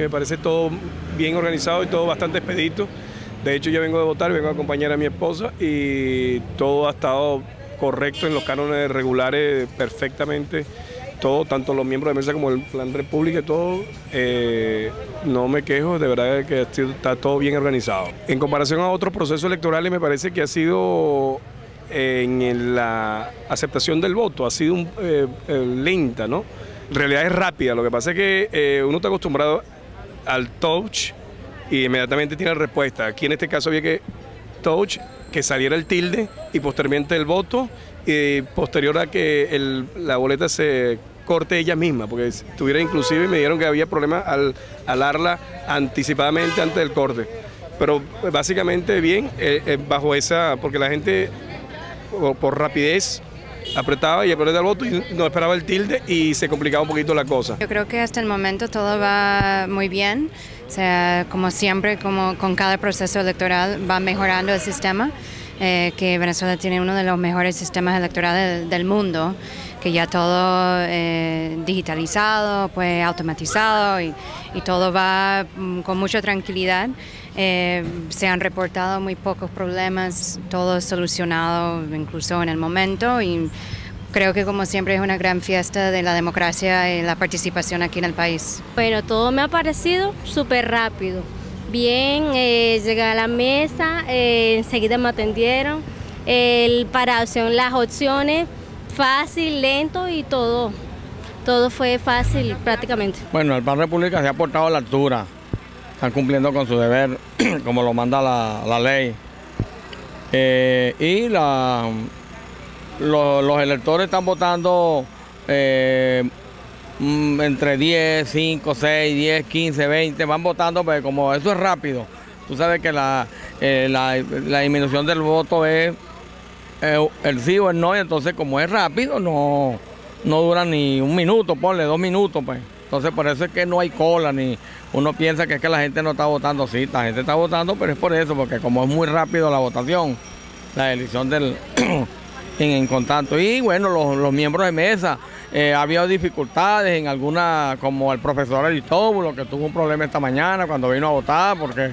Me parece todo bien organizado y todo bastante expedito. De hecho, yo vengo de votar, vengo a acompañar a mi esposa y todo ha estado correcto en los cánones regulares perfectamente. Todo, tanto los miembros de mesa como el Plan República, todo, eh, no me quejo, de verdad que está todo bien organizado. En comparación a otros procesos electorales, me parece que ha sido en la aceptación del voto, ha sido eh, eh, lenta, ¿no? En realidad es rápida, lo que pasa es que uno está acostumbrado al touch y inmediatamente tiene respuesta. Aquí en este caso había que touch, que saliera el tilde y posteriormente el voto y posterior a que la boleta se corte ella misma, porque tuviera inclusive me dijeron que había problemas al alarla anticipadamente antes del corte. Pero básicamente bien, eh, eh, bajo esa, porque la gente por, rapidez apretaba y apretaba el voto y no esperaba el tilde y se complicaba un poquito la cosa. Yo creo que hasta el momento todo va muy bien. O sea, como siempre, como con cada proceso electoral va mejorando el sistema, eh, que Venezuela tiene uno de los mejores sistemas electorales del, mundo, que ya todo eh, digitalizado, pues automatizado y, todo va mm, con mucha tranquilidad. Eh, se han reportado muy pocos problemas, todo solucionado incluso en el momento y Creo que como siempre es una gran fiesta de la democracia y la participación aquí en el país. Bueno, todo me ha parecido súper rápido. Bien, eh, llegué a la mesa, eh, enseguida me atendieron, el para las opciones, fácil, lento y todo. Todo fue fácil prácticamente. Bueno, el PAN República se ha portado a la altura, están cumpliendo con su deber, como lo manda la, ley. Eh, y la los, electores están votando eh, mm, entre 10, 5, 6, 10, 15, 20, van votando, pero como eso es rápido, tú sabes que la, eh, disminución del voto es eh, el sí o el no, y entonces como es rápido, no, no dura ni un minuto, ponle dos minutos, pues. Entonces por eso es que no hay cola, ni uno piensa que es que la gente no está votando, sí, la gente está votando, pero es por eso, porque como es muy rápido la votación, la elección del en, contacto. Y bueno, los, miembros de mesa, eh, había dificultades en alguna, como el profesor Aristóbulo, que tuvo un problema esta mañana cuando vino a votar, porque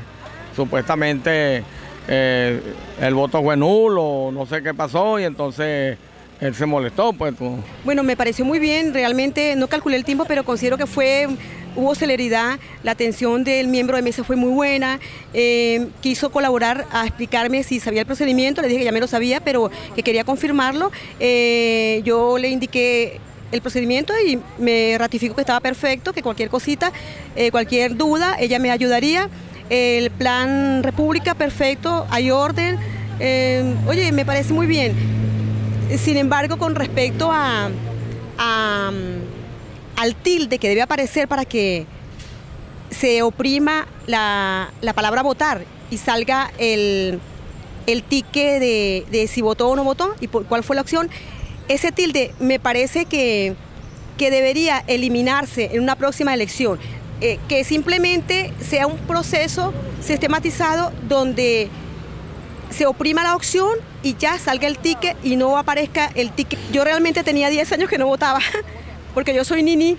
supuestamente eh, el voto fue nulo, no sé qué pasó, y entonces él se molestó. pues. Bueno, me pareció muy bien, realmente no calculé el tiempo, pero considero que fue hubo celeridad, la atención del miembro de mesa fue muy buena, eh, quiso colaborar a explicarme si sabía el procedimiento, le dije que ya me lo sabía, pero que quería confirmarlo. Eh, yo le indiqué el procedimiento y me ratificó que estaba perfecto, que cualquier cosita, cualquier duda, ella me ayudaría. El plan República, perfecto, hay orden. oye, me parece muy bien. Sin embargo, con respecto a al tilde que debe aparecer para que se oprima la, palabra votar y salga el, el ticket de, si votó o no votó y por, cuál fue la opción. Ese tilde me parece que, debería eliminarse en una próxima elección, eh, que simplemente sea un proceso sistematizado donde se oprima la opción y ya salga el ticket y no aparezca el ticket. Yo realmente tenía 10 años que no votaba. porque yo soy nini.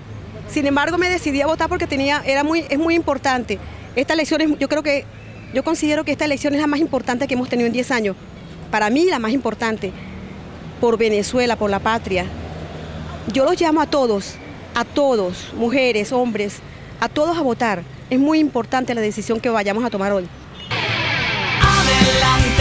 Sin embargo, me decidí a votar porque tenía, era muy, es muy importante. Esta elección, yo creo que, yo considero que esta elección es la más importante que hemos tenido en 10 años. Para mí, la más importante, por Venezuela, por la patria. Yo los llamo a todos, a todos, mujeres, hombres, a todos a votar. Es muy importante la decisión que vayamos a tomar hoy. Adelante.